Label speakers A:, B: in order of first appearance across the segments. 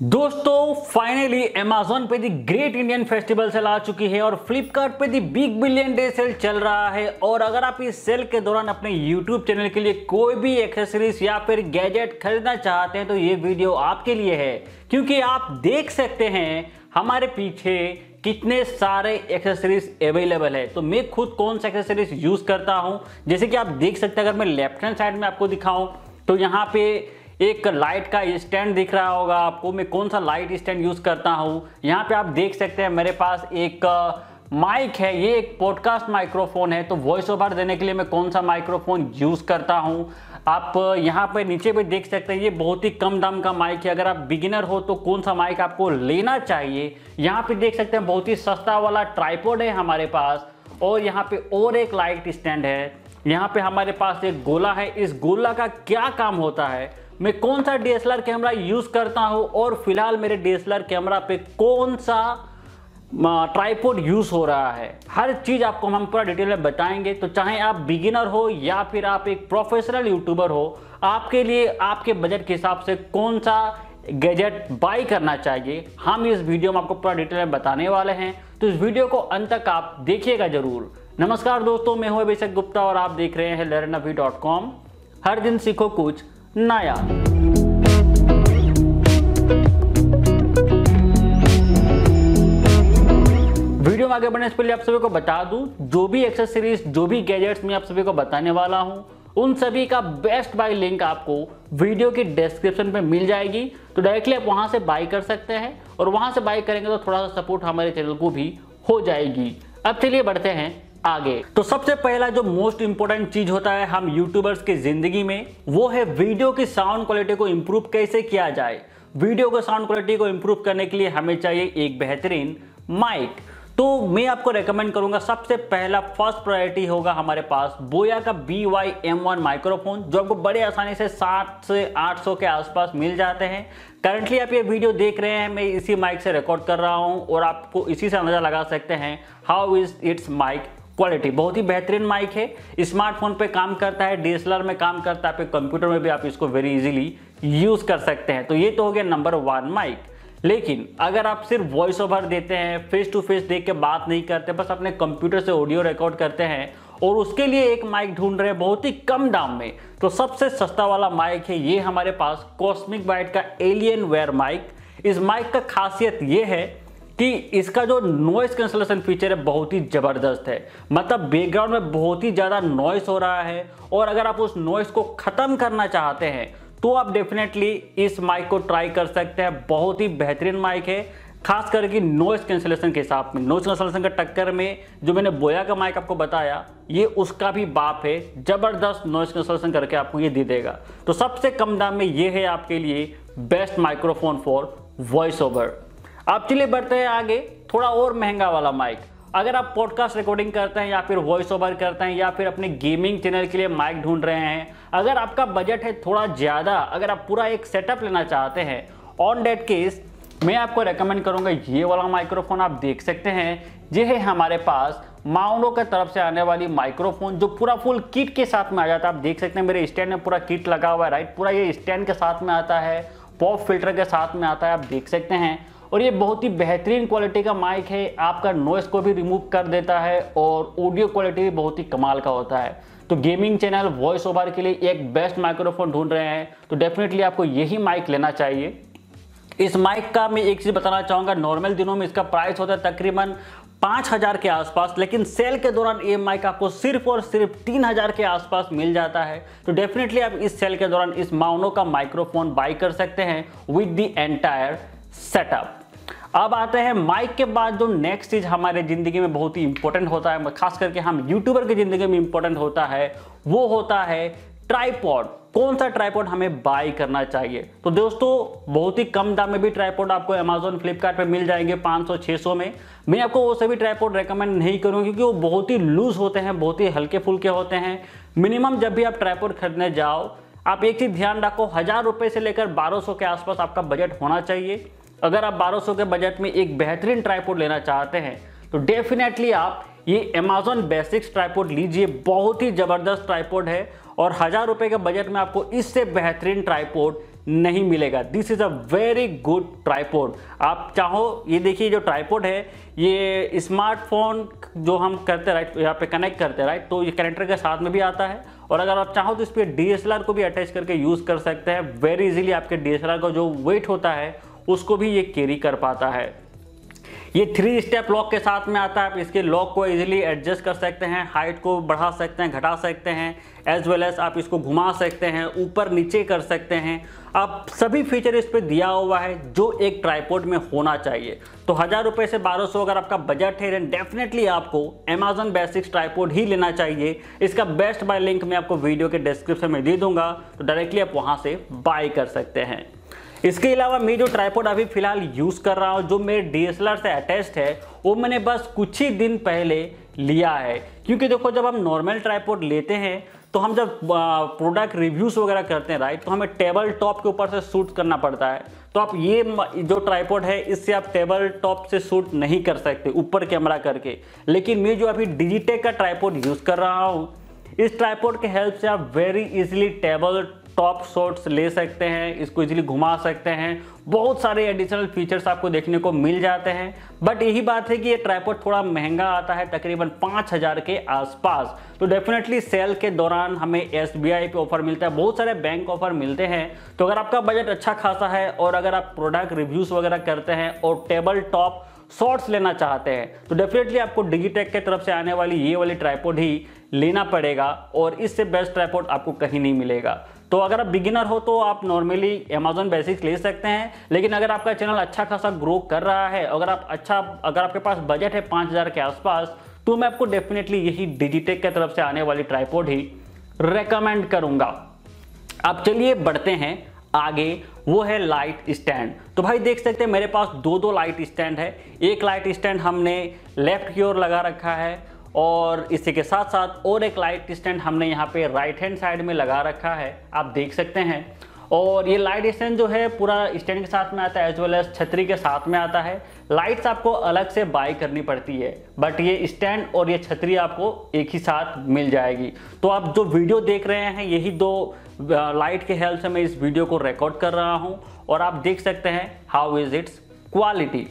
A: दोस्तों finally Amazon पे the great Indian festival sale आ चुकी है और Flipkart पे the big billion day sale चल रहा है। और अगर आप इस सेल के दौरान अपने YouTube चैनल के लिए कोई भी एक्सेसरीज या फिर गैजेट खरीदना चाहते हैं तो ये वीडियो आपके लिए है। क्योंकि आप देख सकते हैं, हमारे पीछे कितने सारे एक्सेसरीज अवेलेबल है। तो मैं खुद कौन सा एक्सेसरीज यूज़ करता हूँ? जैसे कि आप देख सकते हैं, अगर मैं लेफ़्ट हैंड साइड में आपको दिखाऊँ तो यहाँ पे एक लाइट का स्टैंड दिख रहा होगा आपको। मैं कौन सा लाइट स्टैंड यूज़ करता हूँ? यहाँ पे आप देख सकते हैं मेरे पास एक माइक है। ये एक पॉडकास्ट माइक्रोफोन है तो वॉइस ओवर देने के लिए मैं कौन सा माइक्रोफोन यूज़ करता हूँ? आप यहाँ पे नीचे भी देख सकते हैं, ये बहुत ही कम दाम का माइक है। अगर आप बिगिनर हो तो कौन सा माइक आपको लेना चाहिए? यहाँ पे देख सकते हैं, बहुत ही सस्ता वाला ट्राईपोड है हमारे पास। और यहाँ पे और एक लाइट स्टैंड है। यहाँ पे हमारे पास एक गोला है। इस गोला का क्या काम होता है? मैं कौन सा डीएसएलआर कैमरा यूज़ करता हूँ और फ़िलहाल मेरे डीएसएलआर कैमरा पे कौन सा ट्राईपोड यूज़ हो रहा है? हर चीज़ आपको हम पूरा डिटेल में बताएँगे। तो चाहे आप बिगिनर हो या फिर आप एक प्रोफेशनल यूट्यूबर हो, आपके लिए, आपके बजट के हिसाब से कौन सा गैजेट बाई करना चाहिए, हम इस वीडियो में आपको पूरा डिटेल में बताने वाले हैं। तो इस वीडियो को अंत तक आप देखिएगा ज़रूर। नमस्कार दोस्तों, मैं हूँ अभिषेक गुप्ता और आप देख रहे हैं कॉम। हर दिन सीखो कुछ नया। वीडियो में आगे बढ़ने से पहले आप सभी को बता दूँ, जो भी एक्सेसरीज जो भी गैजेट्स मैं आप सभी को बताने वाला हूँ, उन सभी का बेस्ट बाय लिंक आपको वीडियो की डिस्क्रिप्शन में मिल जाएगी। तो डायरेक्टली आप वहाँ से बाय कर सकते हैं और वहाँ से बाय करेंगे तो थोड़ा सा सपोर्ट हमारे चैनल को भी हो जाएगी। अब चलिए बढ़ते हैं आगे। तो सबसे पहला जो मोस्ट इंपोर्टेंट चीज़ होता है हम यूट्यूबर्स की ज़िंदगी में, वो है वीडियो की साउंड क्वालिटी को इंप्रूव कैसे किया जाए। वीडियो के साउंड क्वालिटी को इंप्रूव करने के लिए हमें चाहिए एक बेहतरीन माइक तो मैं आपको रेकमेंड करूँगा, सबसे पहला फ़र्स्ट प्रायोरिटी होगा हमारे पास बोया का B Y M one microphone जो आपको बड़े आसानी से सात से आठ सौ के आसपास मिल जाते हैं। करंटली आप ये वीडियो देख रहे हैं, मैं इसी माइक से रिकॉर्ड कर रहा हूँ और आपको इसी से अंदाज़ा लगा सकते हैं how is its mic quality बहुत ही बेहतरीन माइक है। स्मार्टफ़ोन पे काम करता है डीएसएलआर में काम करता है कंप्यूटर में भी आप इसको वेरी इजीली यूज़ कर सकते हैं। तो ये तो हो गया नंबर वन माइक लेकिन अगर आप सिर्फ़ वॉइस ओवर देते हैं फेस टू फेस देख के बात नहीं करते, बस अपने कंप्यूटर से ऑडियो रिकॉर्ड करते हैं, और उसके लिए एक माइक ढूंढ रहे हैं बहुत ही कम दाम में तो सबसे सस्ता वाला माइक है ये हमारे पास कॉस्मिक बाइट का एलियन वेयर माइक इस माइक का खासियत ये है कि इसका जो नॉइस कैंसलेशन फीचर है, बहुत ही ज़बरदस्त है। मतलब बैकग्राउंड में बहुत ही ज़्यादा नॉइस हो रहा है और अगर आप उस नॉइस को ख़त्म करना चाहते हैं तो आप डेफिनेटली इस माइक को ट्राई कर सकते हैं। बहुत ही बेहतरीन माइक है, खास करके नॉइस कैंसलेशन के हिसाब में। नॉइस कैंसलेशन के टक्कर में जो मैंने बोया का माइक आपको बताया, ये उसका भी बाप है। ज़बरदस्त नॉइस कैंसलेशन करके आपको ये दे देगा। तो सबसे कम दाम में ये है आपके लिए best microphone for voice over अब चलिए बढ़ते हैं आगे। थोड़ा और महँगा वाला माइक अगर आप पॉडकास्ट रिकॉर्डिंग करते हैं या फिर वॉइस ओवर करते हैं या फिर अपने गेमिंग चैनल के लिए माइक ढूंढ रहे हैं, अगर आपका बजट है थोड़ा ज़्यादा, अगर आप पूरा एक सेटअप लेना चाहते हैं ऑन डेट केस मैं आपको रेकमेंड करूँगा ये वाला माइक्रोफोन आप देख सकते हैं। ये है हमारे पास माउंडो के तरफ़ से आने वाली माइक्रोफोन जो पूरा फुल किट के साथ में आ जाता है। आप देख सकते हैं मेरे स्टैंड में पूरा किट लगा हुआ है राइट पूरा ये स्टैंड के साथ में आता है पॉप फ़िल्टर के साथ में आता है, आप देख सकते हैं। और ये बहुत ही बेहतरीन क्वालिटी का माइक है, आपका नॉइस को भी रिमूव कर देता है और ऑडियो क्वालिटी भी बहुत ही कमाल का होता है। तो गेमिंग चैनल वॉइस ओवर के लिए एक बेस्ट माइक्रोफोन ढूंढ रहे हैं तो डेफिनेटली आपको यही माइक लेना चाहिए। इस माइक का मैं एक चीज़ बताना चाहूँगा नॉर्मल दिनों में इसका प्राइस होता है तकरीबन पाँच हज़ार के आसपास, लेकिन सेल के दौरान ये माइक आपको सिर्फ़ और सिर्फ़ तीन हज़ार के आसपास मिल जाता है। तो डेफिनेटली आप इस सेल के दौरान इस माउनो का माइक्रोफोन बाई कर सकते हैं विद द एंटायर सेटअप अब आते हैं माइक के बाद, जो नेक्स्ट चीज़ हमारे ज़िंदगी में बहुत ही इंपॉर्टेंट होता है, खास करके हम यूट्यूबर की ज़िंदगी में इंपॉर्टेंट होता है, वो होता है ट्राईपॉड कौन सा ट्राईपॉड हमें बाय करना चाहिए? तो दोस्तों, बहुत ही कम दाम में भी ट्राईपॉड आपको अमेजोन फ्लिपकार्ट पे मिल जाएँगे 500 600 में। मैं आपको वो सभी ट्राईपॉड रेकमेंड नहीं करूँगा, क्योंकि वो बहुत ही लूज होते हैं, बहुत ही हल्के फुल्के होते हैं। मिनिमम जब भी आप ट्राईपॉड खरीदने जाओ, आप एक चीज़ ध्यान रखो, हज़ार रुपए से लेकर बारह के आसपास आपका बजट होना चाहिए। अगर आप 1200 के बजट में एक बेहतरीन ट्राईपोर्ड लेना चाहते हैं तो डेफिनेटली आप ये अमेजोन बेसिक्स ट्राईपोर्ड लीजिए। बहुत ही ज़बरदस्त ट्राईपोर्ड है और हज़ार रुपए के बजट में आपको इससे बेहतरीन ट्राईपोर्ड नहीं मिलेगा। This is a very good tripod आप चाहो, ये देखिए, जो ट्राईपोर्ड है, ये स्मार्टफ़ोन जो हम करते राइट यहाँ पे कनेक्ट करते राइट तो ये कनेक्टर के साथ में भी आता है। और अगर आप चाहो तो इस पर डी को भी अटैच करके यूज़ कर सकते हैं। वेरी इजीली आपके डीएसएलआर का जो वेट होता है उसको भी ये कैरी कर पाता है। ये थ्री स्टेप लॉक के साथ में आता है, आप इसके लॉक को इजीली एडजस्ट कर सकते हैं हाइट को बढ़ा सकते हैं, घटा सकते हैं एज वेल एज आप इसको घुमा सकते हैं, ऊपर नीचे कर सकते हैं। आप सभी फीचर इस पर दिया हुआ है, जो एक ट्राईपोर्ट में होना चाहिए। तो हज़ार रुपये से बारह सौ अगर आपका बजट है डेफिनेटली आपको अमेजन बेसिक्स ट्राईपोर्ट ही लेना चाहिए। इसका बेस्ट बाय लिंक मैं आपको वीडियो के डिस्क्रिप्शन में दे दूँगा तो डायरेक्टली आप वहाँ से बाय कर सकते हैं। इसके अलावा मैं जो ट्राईपोड अभी फ़िलहाल यूज़ कर रहा हूँ, जो मेरे डी से अटैच्ड है, वो मैंने बस कुछ ही दिन पहले लिया है। क्योंकि देखो, जब हम नॉर्मल ट्राईपोड लेते हैं तो हम जब प्रोडक्ट रिव्यूज़ वगैरह करते हैं राइट तो हमें टेबल टॉप के ऊपर से शूट करना पड़ता है। तो आप ये जो ट्राईपोड है, इससे आप टेबल टॉप से शूट नहीं कर सकते, ऊपर कैमरा करके। लेकिन मैं जो अभी डिजिटेक का ट्राईपोड यूज़ कर रहा हूँ, इस ट्राईपोड के हेल्प से आप very easily table top shots ले सकते हैं, इसको इजीली घुमा सकते हैं। बहुत सारे एडिशनल फीचर्स आपको देखने को मिल जाते हैं। बट यही बात है कि ये ट्राईपोड थोड़ा महँगा आता है, तकरीबन पाँच हज़ार के आसपास। तो डेफिनेटली सेल के दौरान हमें एसबीआई पे ऑफ़र मिलता है, बहुत सारे बैंक ऑफ़र मिलते हैं। तो अगर आपका बजट अच्छा खासा है और अगर आप प्रोडक्ट रिव्यूज़ वगैरह करते हैं और टेबल टॉप शॉर्ट्स लेना चाहते हैं तो डेफिनेटली आपको डिजिटेक के तरफ़ से आने वाली ये वाली ट्राईपोड ही लेना पड़ेगा और इससे बेस्ट ट्राईपोड आपको कहीं नहीं मिलेगा। तो अगर आप बिगिनर हो तो आप नॉर्मली अमेजोन बेसिक्स ले सकते हैं, लेकिन अगर आपका चैनल अच्छा खासा ग्रो कर रहा है, अगर आप अच्छा अगर आपके पास बजट है पाँच हज़ार के आसपास तो मैं आपको डेफिनेटली यही डिजिटेक की तरफ़ से आने वाली ट्राईपोड ही रेकमेंड करूँगा। अब चलिए बढ़ते हैं आगे, वो है लाइट स्टैंड तो भाई देख सकते हैं मेरे पास दो दो लाइट स्टैंड है। एक लाइट स्टैंड हमने लेफ़्ट की ओर लगा रखा है और इसी के साथ साथ और एक लाइट स्टैंड हमने यहाँ पे राइट हैंड साइड में लगा रखा है, आप देख सकते हैं। और ये लाइट स्टैंड जो है, पूरा स्टैंड के साथ में आता है एज वेल एज छतरी के साथ में आता है। लाइट्स आपको अलग से बाई करनी पड़ती है बट ये स्टैंड और ये छतरी आपको एक ही साथ मिल जाएगी। तो आप जो वीडियो देख रहे हैं, यही दो लाइट के हेल्प से मैं इस वीडियो को रिकॉर्ड कर रहा हूँ। और आप देख सकते हैं हाउ इज़ इट्स क्वालिटी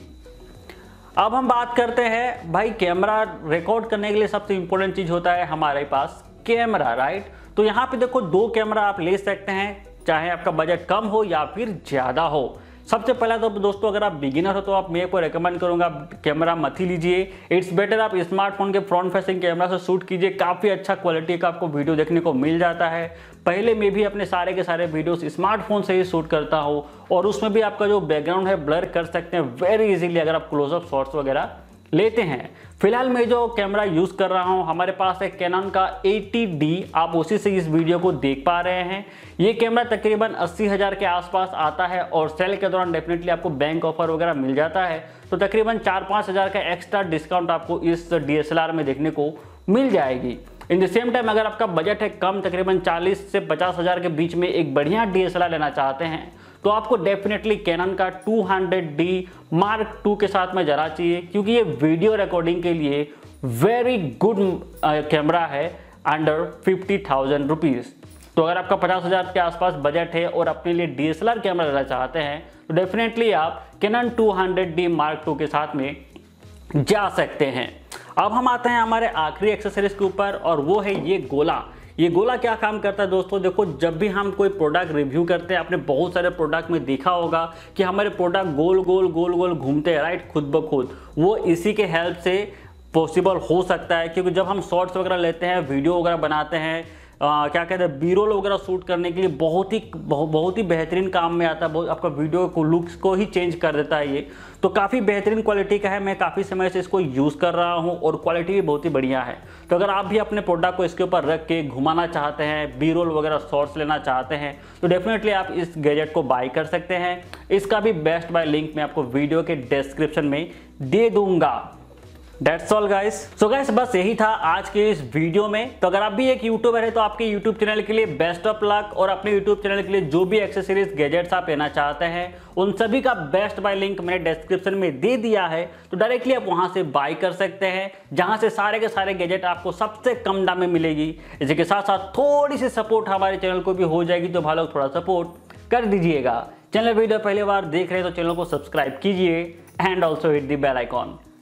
A: अब हम बात करते हैं, भाई कैमरा रिकॉर्ड करने के लिए सबसे इंपॉर्टेंट चीज़ होता है हमारे पास कैमरा राइट तो यहाँ पे देखो, दो कैमरा आप ले सकते हैं, चाहे आपका बजट कम हो या फिर ज़्यादा हो। सबसे पहले तो दोस्तों, अगर आप बिगिनर हो तो आप मेरे को रिकमेंड करूँगा कैमरा मत ही लीजिए। इट्स बेटर आप स्मार्टफ़ोन के फ्रंट फेसिंग कैमरा से शूट कीजिए। काफ़ी अच्छा क्वालिटी का आपको वीडियो देखने को मिल जाता है। पहले मैं भी अपने सारे के सारे वीडियोस स्मार्टफ़ोन से ही शूट करता हूँ। और उसमें भी आपका जो बैकग्राउंड है ब्लर कर सकते हैं वेरी इजीली अगर आप क्लोजअप शॉर्ट्स वगैरह लेते हैं। फ़िलहाल मैं जो कैमरा यूज़ कर रहा हूँ, हमारे पास है कैनन का 80D आप उसी से इस वीडियो को देख पा रहे हैं। ये कैमरा तकरीबन अस्सी हज़ार के आसपास आता है और सेल के दौरान डेफिनेटली आपको बैंक ऑफ़र वगैरह मिल जाता है। तो तकरीबन चार पाँच हज़ार का एक्स्ट्रा डिस्काउंट आपको इस डी में देखने को मिल जाएगी। इन द सेम टाइम अगर आपका बजट है कम, तकरीबन 40 से पचास हज़ार के बीच में एक बढ़िया डीएसएलआर लेना चाहते हैं तो आपको डेफिनेटली कैनन का 200D मार्क टू के साथ में जरा चाहिए, क्योंकि ये वीडियो रिकॉर्डिंग के लिए वेरी गुड कैमरा है अंडर फिफ्टी थाउज़ेंड रुपीज़ तो अगर आपका पचास हज़ार के आसपास बजट है और अपने लिए DSLR कैमरा लेना चाहते हैं तो डेफिनेटली आप कैनन 200D मार्क टू के साथ में जा सकते हैं। अब हम आते हैं हमारे आखिरी एक्सेसरीज के ऊपर, और वो है ये गोला। ये गोला क्या काम करता है दोस्तों? देखो, जब भी हम कोई प्रोडक्ट रिव्यू करते हैं, आपने बहुत सारे प्रोडक्ट में देखा होगा कि हमारे प्रोडक्ट गोल गोल गोल गोल घूमते हैं राइट खुद ब खुद। वो इसी के हेल्प से पॉसिबल हो सकता है, क्योंकि जब हम शॉर्ट्स वगैरह लेते हैं वीडियो वगैरह बनाते हैं आ, क्या कहते हैं बीरोल वगैरह शूट करने के लिए बहुत ही बहुत, बहुत ही बेहतरीन काम में आता है बहुत आपका वीडियो को लुक्स को ही चेंज कर देता है ये। तो काफ़ी बेहतरीन क्वालिटी का है मैं काफ़ी समय से इसको यूज़ कर रहा हूँ और क्वालिटी भी बहुत ही बढ़िया है। तो अगर आप भी अपने प्रोडक्ट को इसके ऊपर रख के घुमाना चाहते हैं बी रोल वगैरह शॉर्ट्स लेना चाहते हैं तो डेफिनेटली आप इस गैजेट को बाई कर सकते हैं। इसका भी बेस्ट बाय लिंक मैं आपको वीडियो के डिस्क्रिप्शन में दे दूँगा। That's all guys so guys बस यही था आज के इस वीडियो में। तो अगर आप भी एक यूट्यूबर है तो आपके यूट्यूब चैनल के लिए बेस्ट ऑफ़ लक और अपने यूट्यूब चैनल के लिए जो भी एक्सेसरीज गैजेट्स आप लेना चाहते हैं, उन सभी का बेस्ट बाय लिंक मैंने डिस्क्रिप्शन में दे दिया है। तो डायरेक्टली आप वहाँ से बाय कर सकते हैं, जहाँ से सारे के सारे गैजेट आपको सबसे कम दाम में मिलेगी। इसी के साथ साथ थोड़ी सी सपोर्ट हमारे चैनल को भी हो जाएगी तो भाई थोड़ा सपोर्ट कर दीजिएगा। चैनल वीडियो पहली बार देख रहे हैं तो चैनल को सब्सक्राइब कीजिए and also hit the bell icon